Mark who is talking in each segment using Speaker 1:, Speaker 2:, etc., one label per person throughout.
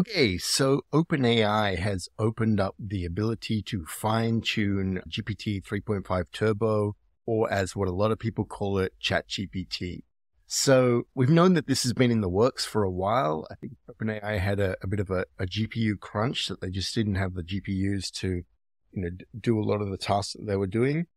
Speaker 1: Okay, so OpenAI has opened up the ability to fine tune GPT 3.5 Turbo, or as what a lot of people call it, ChatGPT. So we've known that this has been in the works for a while. I think OpenAI had a, a bit of a, a, GPU crunch that they just didn't have the GPUs to, you know, do a lot of the tasks that they were doing.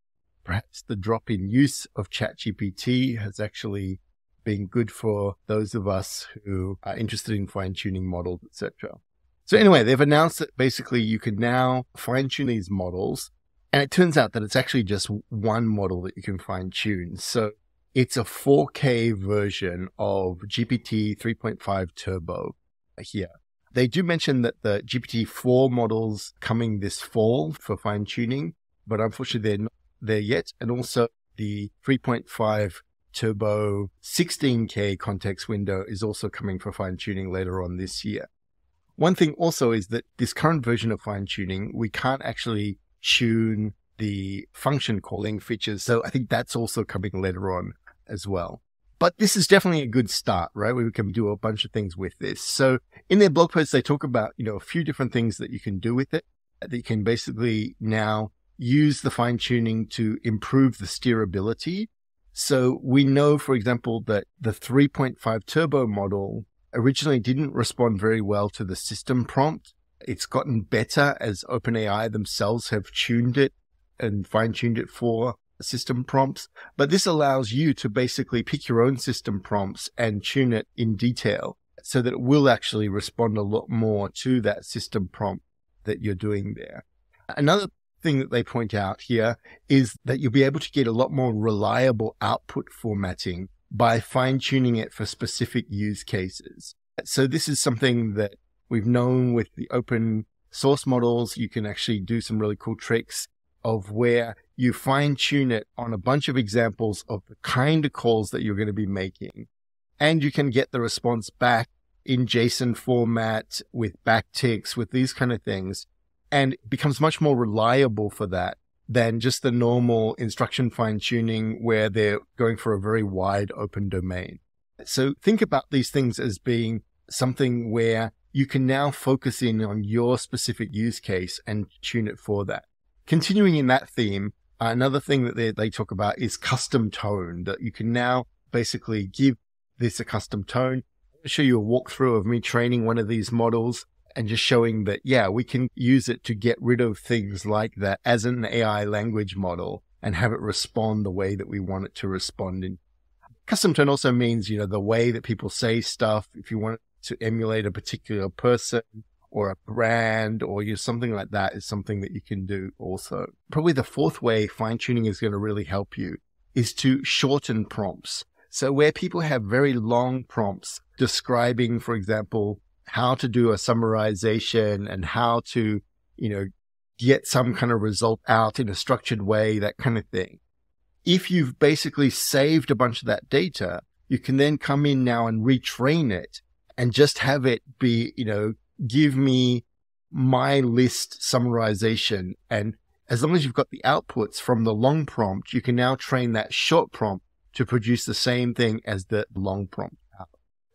Speaker 1: Perhaps the drop in use of ChatGPT has actually being good for those of us who are interested in fine tuning models, etc. So anyway, they've announced that basically you can now fine tune these models. And it turns out that it's actually just one model that you can fine tune. So it's a 4K version of GPT 3.5 Turbo here. They do mention that the GPT 4 models coming this fall for fine tuning, but unfortunately they're not there yet. And also the 3.5 Turbo 16K context window is also coming for fine tuning later on this year. One thing also is that this current version of fine tuning, we can't actually tune the function calling features. So I think that's also coming later on as well. But this is definitely a good start, right? We can do a bunch of things with this. So in their blog post, they talk about, you know, a few different things that you can do with it. That you can basically now use the fine tuning to improve the steerability so we know, for example, that the 3.5 turbo model originally didn't respond very well to the system prompt. It's gotten better as OpenAI themselves have tuned it and fine tuned it for system prompts. But this allows you to basically pick your own system prompts and tune it in detail so that it will actually respond a lot more to that system prompt that you're doing there. Another thing that they point out here is that you'll be able to get a lot more reliable output formatting by fine tuning it for specific use cases. So this is something that we've known with the open source models. You can actually do some really cool tricks of where you fine tune it on a bunch of examples of the kind of calls that you're going to be making. And you can get the response back in JSON format with backticks, with these kind of things and becomes much more reliable for that than just the normal instruction fine tuning where they're going for a very wide open domain. So think about these things as being something where you can now focus in on your specific use case and tune it for that. Continuing in that theme, another thing that they, they talk about is custom tone that you can now basically give this a custom tone. I'll show you a walkthrough of me training one of these models and just showing that, yeah, we can use it to get rid of things like that as an AI language model and have it respond the way that we want it to respond. In custom tone also means, you know, the way that people say stuff. If you want to emulate a particular person or a brand or you something like that is something that you can do also. Probably the fourth way fine tuning is going to really help you is to shorten prompts. So where people have very long prompts describing, for example, how to do a summarization and how to, you know, get some kind of result out in a structured way, that kind of thing. If you've basically saved a bunch of that data, you can then come in now and retrain it and just have it be, you know, give me my list summarization. And as long as you've got the outputs from the long prompt, you can now train that short prompt to produce the same thing as the long prompt.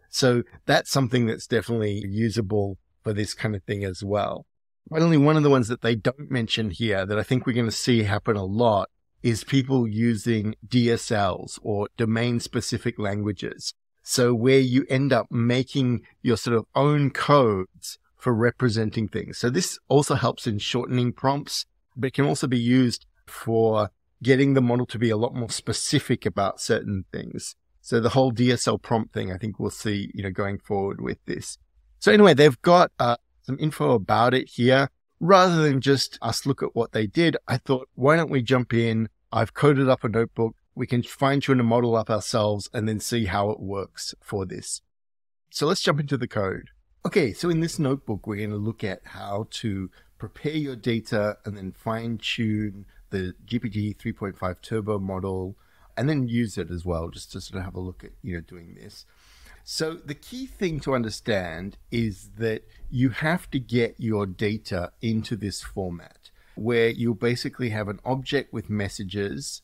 Speaker 1: So that's something that's definitely usable for this kind of thing as well. Finally, one of the ones that they don't mention here that I think we're going to see happen a lot is people using DSLs or domain specific languages. So where you end up making your sort of own codes for representing things. So this also helps in shortening prompts, but can also be used for getting the model to be a lot more specific about certain things. So the whole DSL prompt thing, I think we'll see, you know, going forward with this. So anyway, they've got uh, some info about it here. Rather than just us look at what they did, I thought, why don't we jump in? I've coded up a notebook. We can fine tune a model up ourselves and then see how it works for this. So let's jump into the code. Okay, so in this notebook, we're going to look at how to prepare your data and then fine tune the GPT 3.5 turbo model and then use it as well, just to sort of have a look at, you know, doing this. So the key thing to understand is that you have to get your data into this format where you'll basically have an object with messages.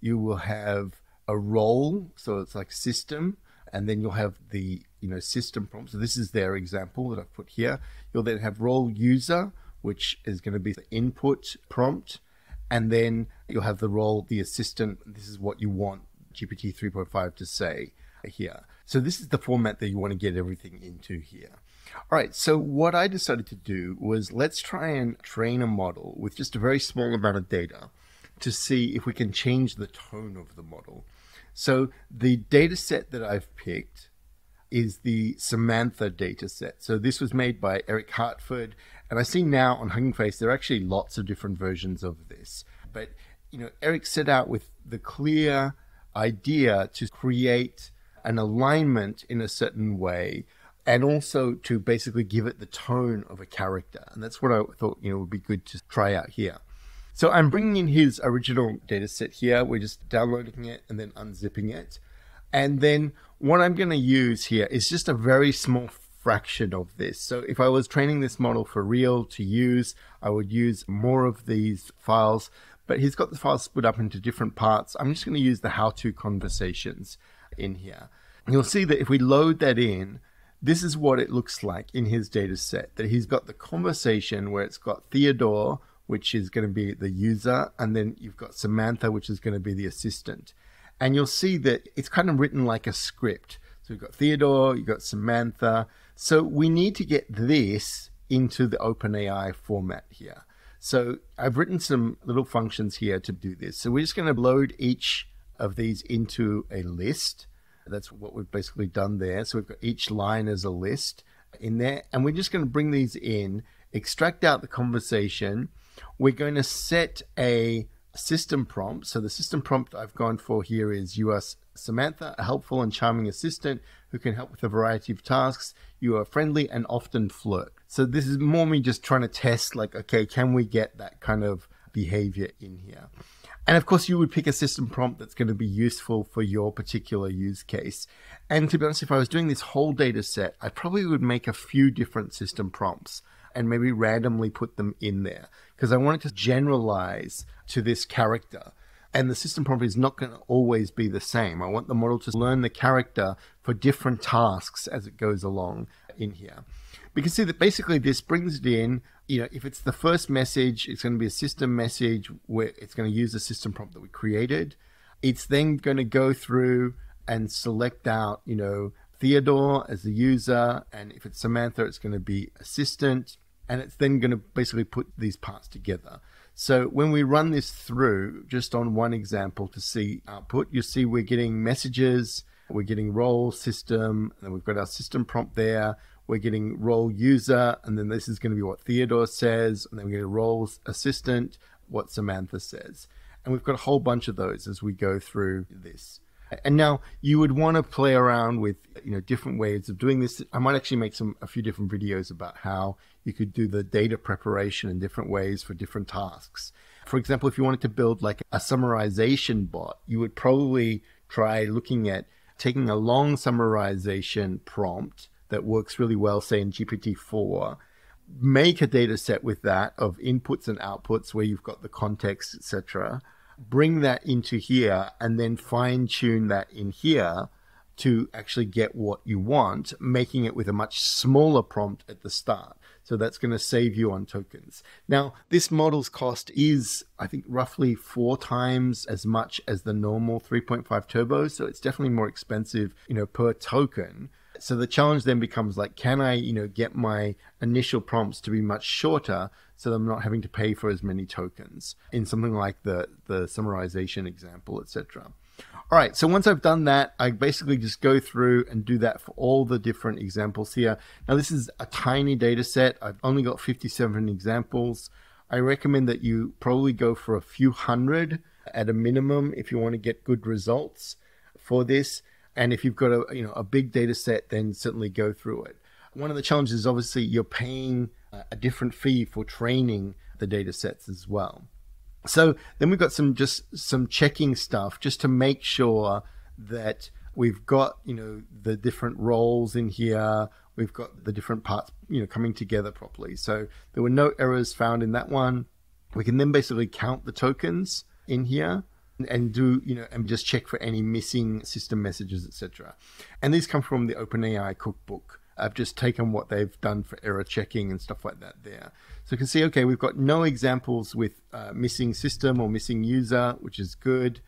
Speaker 1: You will have a role, so it's like system, and then you'll have the you know, system prompt. So this is their example that I've put here. You'll then have role user, which is going to be the input prompt. And then you'll have the role, the assistant. This is what you want GPT 3.5 to say here. So this is the format that you want to get everything into here. All right, so what I decided to do was let's try and train a model with just a very small amount of data to see if we can change the tone of the model. So the data set that I've picked is the Samantha data set. So this was made by Eric Hartford. And I see now on Hugging Face, there are actually lots of different versions of this. But, you know, Eric set out with the clear idea to create an alignment in a certain way and also to basically give it the tone of a character. And that's what I thought, you know, would be good to try out here. So I'm bringing in his original data set here. We're just downloading it and then unzipping it. And then what I'm going to use here is just a very small fraction of this. So if I was training this model for real to use, I would use more of these files, but he's got the file split up into different parts. I'm just going to use the how-to conversations in here. You'll see that if we load that in, this is what it looks like in his data set, that he's got the conversation where it's got Theodore, which is going to be the user, and then you've got Samantha, which is going to be the assistant. And you'll see that it's kind of written like a script. So you've got Theodore, you've got Samantha. So we need to get this into the OpenAI format here. So I've written some little functions here to do this. So we're just going to load each of these into a list. That's what we've basically done there. So we've got each line as a list in there. And we're just going to bring these in, extract out the conversation. We're going to set a system prompt. So the system prompt I've gone for here is you are Samantha, a helpful and charming assistant who can help with a variety of tasks. You are friendly and often flirt. So this is more me just trying to test like, okay, can we get that kind of behavior in here? And of course, you would pick a system prompt that's going to be useful for your particular use case. And to be honest, if I was doing this whole data set, I probably would make a few different system prompts and maybe randomly put them in there because I wanted to generalize to this character. And the system prompt is not going to always be the same. I want the model to learn the character for different tasks as it goes along in here. We can see that basically this brings it in you know, if it's the first message, it's going to be a system message where it's going to use the system prompt that we created. It's then going to go through and select out, you know, Theodore as the user, and if it's Samantha, it's going to be assistant, and it's then going to basically put these parts together. So when we run this through, just on one example to see output, you see we're getting messages, we're getting role system, and we've got our system prompt there we're getting role user, and then this is going to be what Theodore says, and then we get a role assistant, what Samantha says. And we've got a whole bunch of those as we go through this. And now you would want to play around with you know different ways of doing this. I might actually make some a few different videos about how you could do the data preparation in different ways for different tasks. For example, if you wanted to build like a summarization bot, you would probably try looking at taking a long summarization prompt that works really well, say in GPT-4, make a data set with that of inputs and outputs where you've got the context, etc. Bring that into here and then fine tune that in here to actually get what you want, making it with a much smaller prompt at the start. So that's going to save you on tokens. Now, this model's cost is, I think, roughly four times as much as the normal 3.5 turbo. So it's definitely more expensive, you know, per token so the challenge then becomes like, can I, you know, get my initial prompts to be much shorter so I'm not having to pay for as many tokens in something like the the summarization example, etc. All right, so once I've done that, I basically just go through and do that for all the different examples here. Now this is a tiny data set. I've only got 57 examples. I recommend that you probably go for a few hundred at a minimum if you want to get good results for this. And if you've got a you know a big data set, then certainly go through it. One of the challenges is obviously you're paying a different fee for training the data sets as well. So then we've got some just some checking stuff just to make sure that we've got you know the different roles in here. We've got the different parts you know coming together properly. So there were no errors found in that one. We can then basically count the tokens in here and do you know and just check for any missing system messages etc and these come from the openai cookbook i've just taken what they've done for error checking and stuff like that there. So you can see okay we've got no examples with uh, missing system or missing user which is good.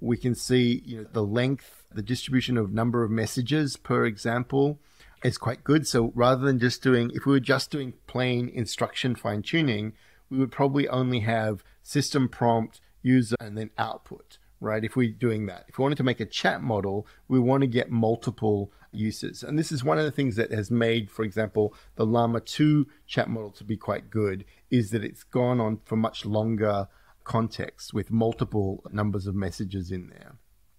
Speaker 1: We can see you know the length the distribution of number of messages per example is quite good. So rather than just doing if we were just doing plain instruction fine tuning we would probably only have system prompt user, and then output, right? If we're doing that. If we wanted to make a chat model, we want to get multiple uses. And this is one of the things that has made, for example, the Llama 2 chat model to be quite good, is that it's gone on for much longer context with multiple numbers of messages in there.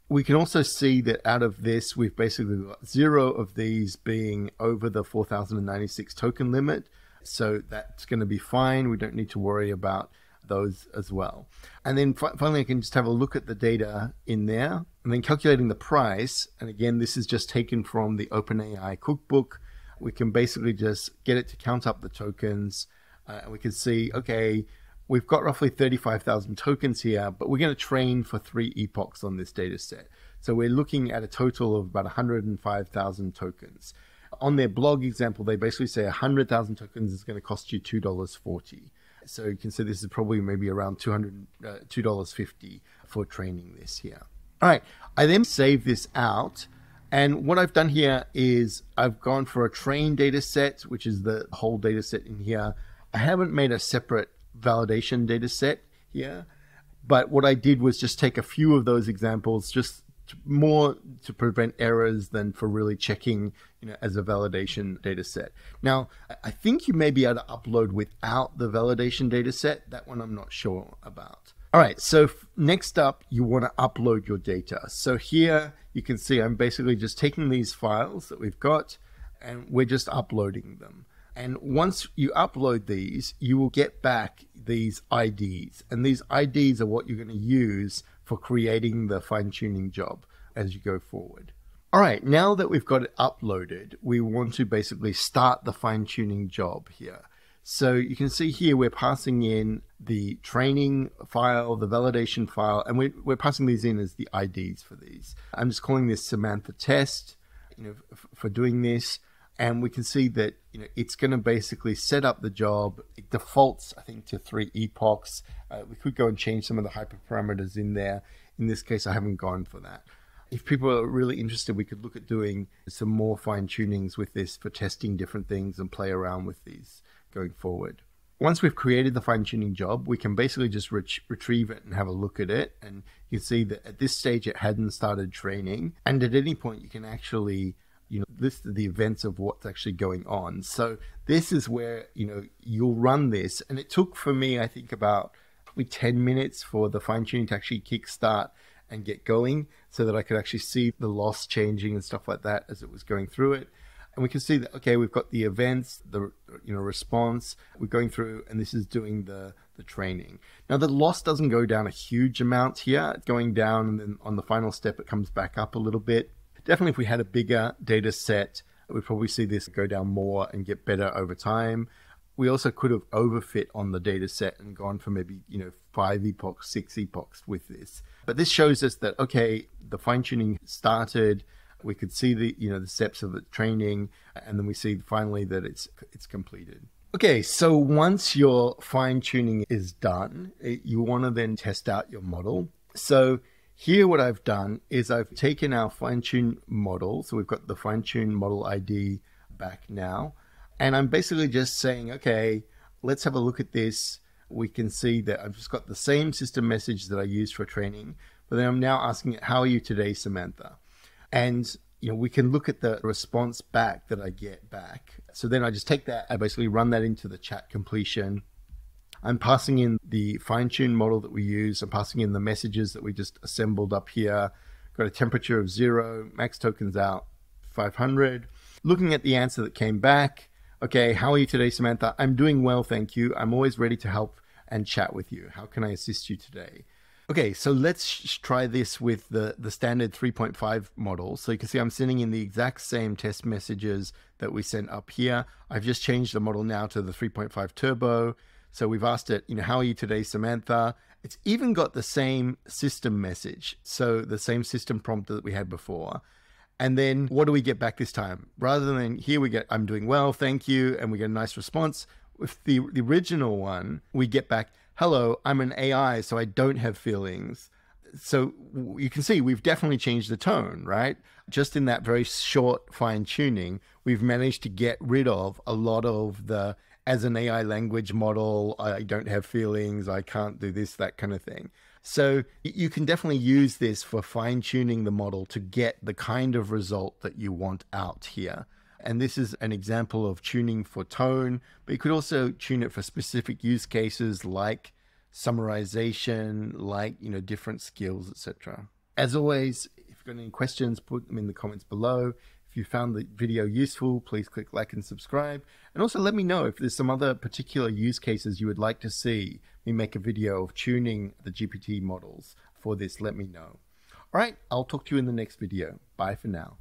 Speaker 1: We can also see that out of this, we've basically got zero of these being over the 4096 token limit. So that's going to be fine. We don't need to worry about those as well. And then finally, I can just have a look at the data in there and then calculating the price. And again, this is just taken from the OpenAI cookbook. We can basically just get it to count up the tokens. Uh, and we can see, okay, we've got roughly 35,000 tokens here, but we're going to train for three epochs on this data set. So we're looking at a total of about 105,000 tokens. On their blog example, they basically say 100,000 tokens is going to cost you $2.40. So you can see this is probably maybe around 200 uh, $2.50 for training this here. All right, I then save this out. And what I've done here is I've gone for a train data set, which is the whole data set in here. I haven't made a separate validation data set here. But what I did was just take a few of those examples, just more to prevent errors than for really checking, you know, as a validation data set. Now, I think you may be able to upload without the validation data set. That one I'm not sure about. All right, so next up, you want to upload your data. So here you can see I'm basically just taking these files that we've got and we're just uploading them. And once you upload these, you will get back these IDs. And these IDs are what you're going to use for creating the fine tuning job as you go forward. All right, now that we've got it uploaded, we want to basically start the fine tuning job here. So you can see here we're passing in the training file, the validation file, and we're, we're passing these in as the IDs for these. I'm just calling this Samantha test, you know, for doing this and we can see that you know it's going to basically set up the job. It defaults, I think, to three epochs. Uh, we could go and change some of the hyperparameters in there. In this case, I haven't gone for that. If people are really interested, we could look at doing some more fine tunings with this for testing different things and play around with these going forward. Once we've created the fine tuning job, we can basically just ret- retrieve it and have a look at it. And you can see that at this stage, it hadn't started training. And at any point, you can actually you know the events of what's actually going on. So this is where you know you'll run this. And it took for me i think about probably 10 minutes for the fine tuning to actually kickstart and get going so that i could actually see the loss changing and stuff like that as it was going through it. And we can see that okay we've got the events the you know response we're going through and this is doing the the training. Now the loss doesn't go down a huge amount here. It's going down and then on the final step it comes back up a little bit definitely if we had a bigger data set, we'd probably see this go down more and get better over time. We also could have overfit on the data set and gone for maybe, you know, five epochs, six epochs with this. But this shows us that, okay, the fine tuning started. We could see the, you know, the steps of the training, and then we see finally that it's it's completed. Okay, so once your fine tuning is done, eh, you want to then test out your model. So here, what I've done is I've taken our fine tune model. So we've got the fine tune model ID back now. And I'm basically just saying, okay, let's have a look at this. We can see that I've just got the same system message that I used for training, but then I'm now asking it, how are you today, Samantha? And you know, we can look at the response back that I get back. So then I just take that, I basically run that into the chat completion I'm passing in the fine tuned model that we use. I'm passing in the messages that we just assembled up here. Got a temperature of zero, max tokens out 500. Looking at the answer that came back. Okay, how are you today, Samantha? I'm doing well, thank you. I'm always ready to help and chat with you. How can I assist you today? Okay, so let's try this with the, the standard 3.5 model. So you can see I'm sending in the exact same test messages that we sent up here. I've just changed the model now to the 3.5 turbo. So we've asked it, you know, how are you today, Samantha? It's even got the same system message. So the same system prompt that we had before. And then what do we get back this time? Rather than here we get, I'm doing well, thank you, and we get a nice response. With the, the original one, we get back, hello, I'm an AI, so I don't have feelings. So you can see we've definitely changed the tone, right? Just in that very short fine tuning, we've managed to get rid of a lot of the as an AI language model, I don't have feelings, I can't do this, that kind of thing. So you can definitely use this for fine tuning the model to get the kind of result that you want out here. And this is an example of tuning for tone, but you could also tune it for specific use cases like summarization, like, you know, different skills, etc. As always, if you've got any questions, put them in the comments below. If you found the video useful, please click like and subscribe. And also let me know if there's some other particular use cases you would like to see me make a video of tuning the GPT models for this, let me know. All right, I'll talk to you in the next video. Bye for now.